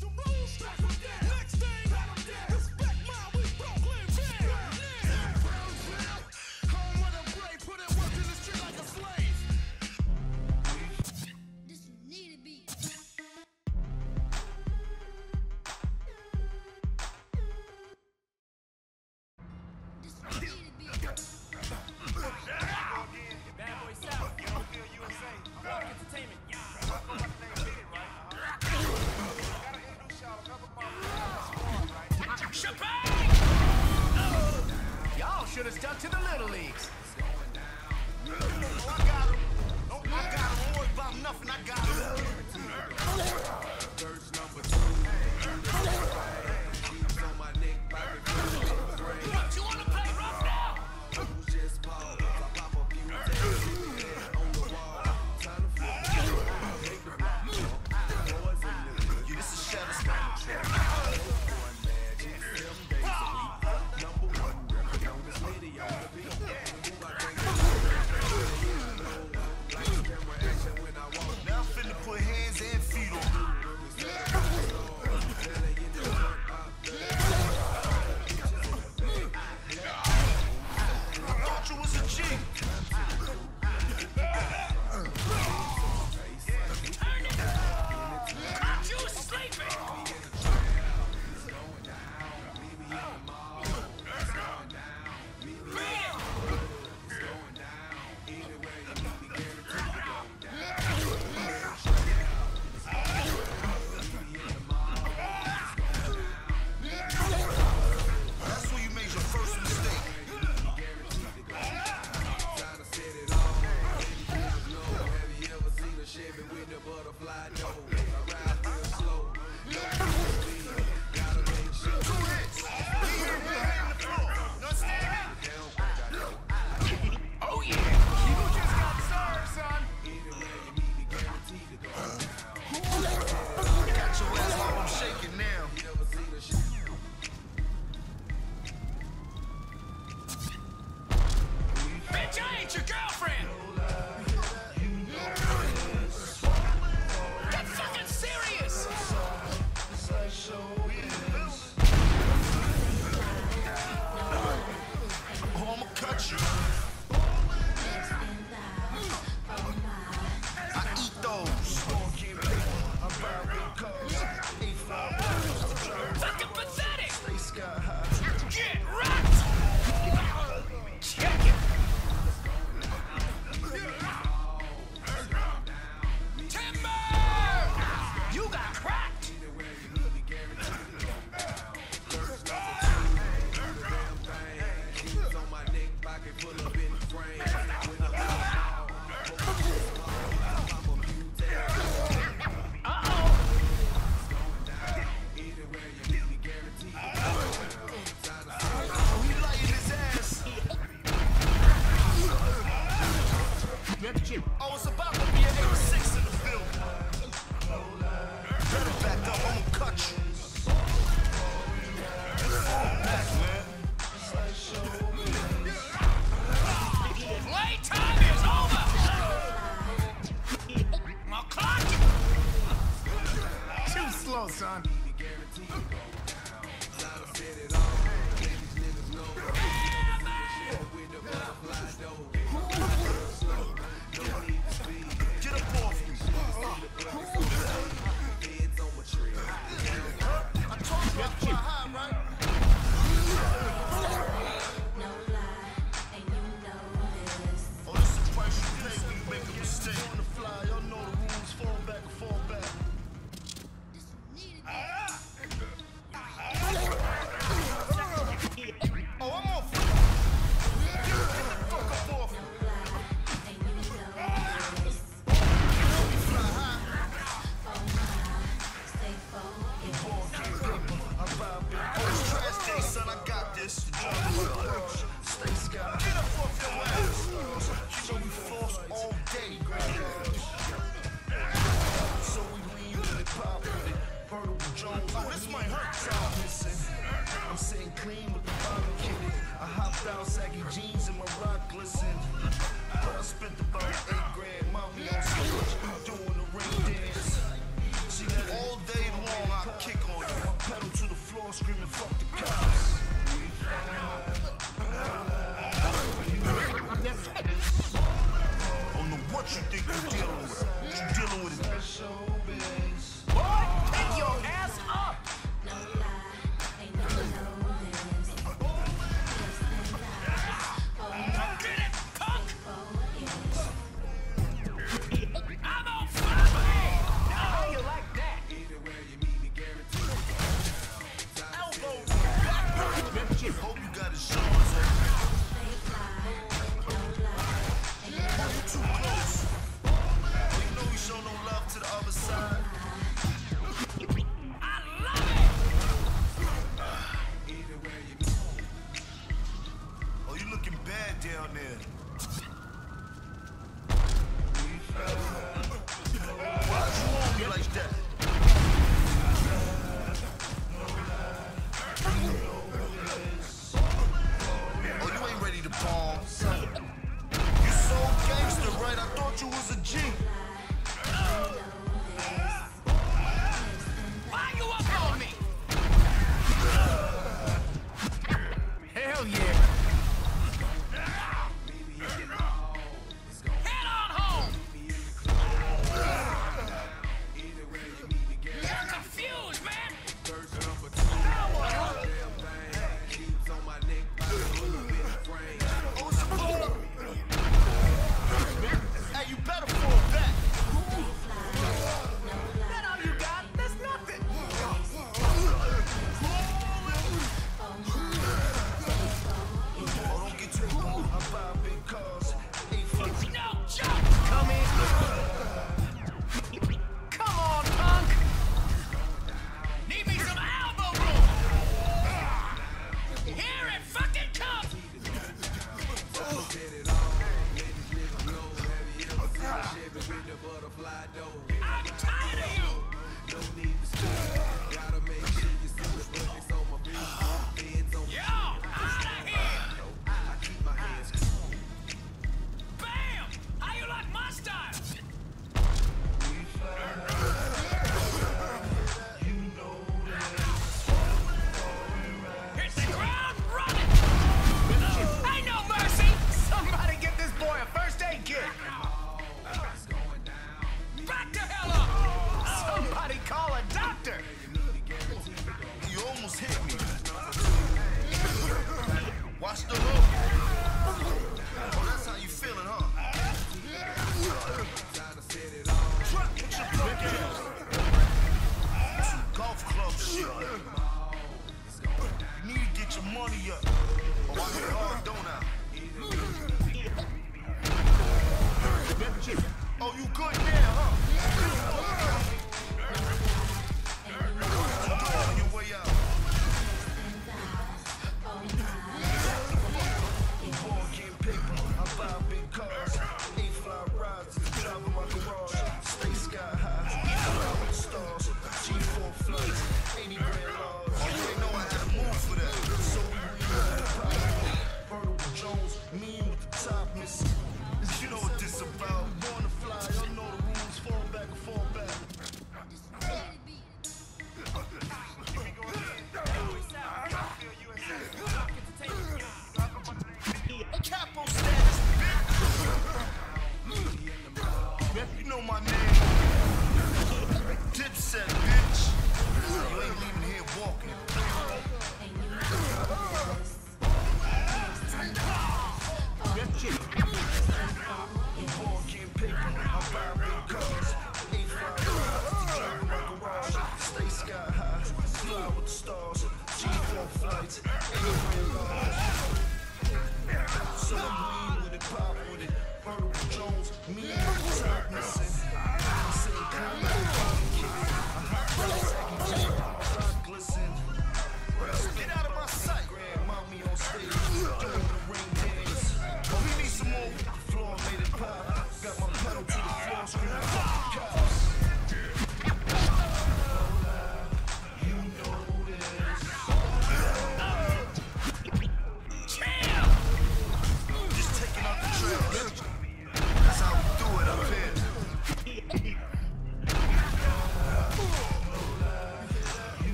rules, the rules. Next thing, son.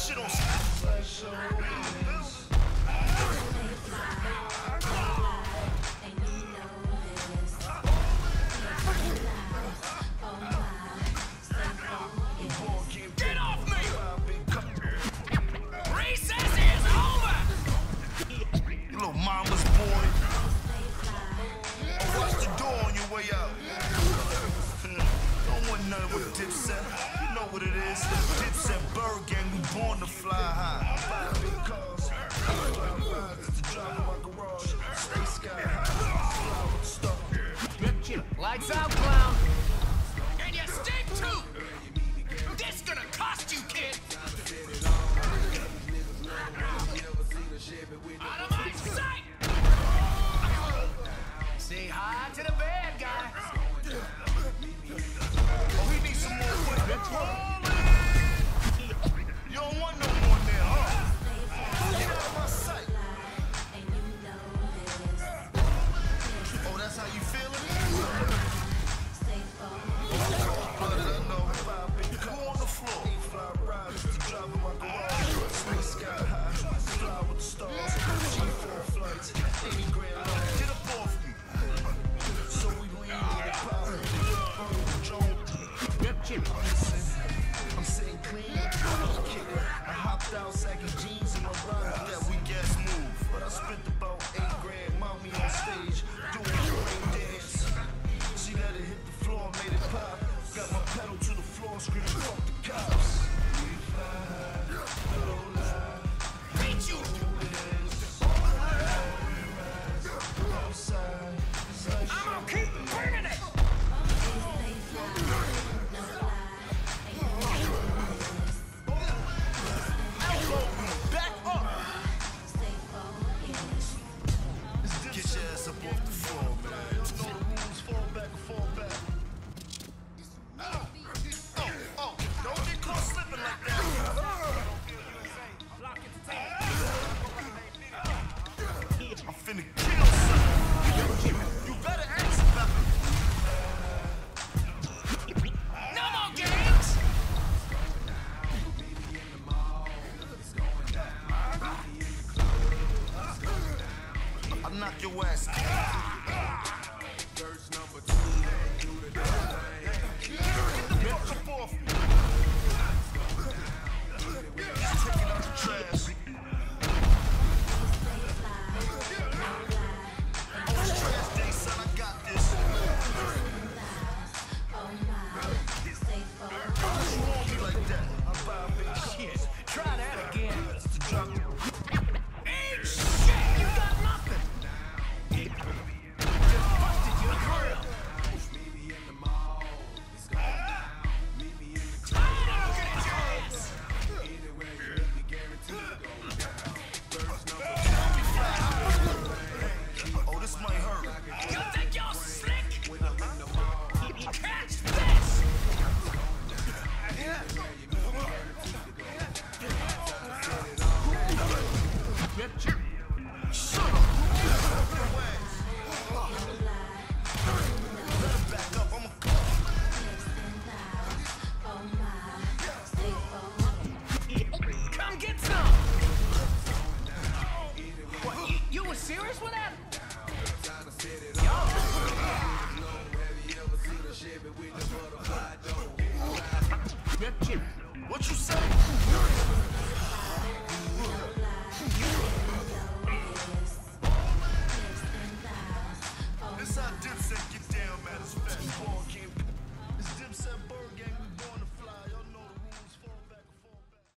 shit on mama's boy. Watch the door on your way out. Don't want with Dipset bird gang, we born to fly high. Lights out, clown.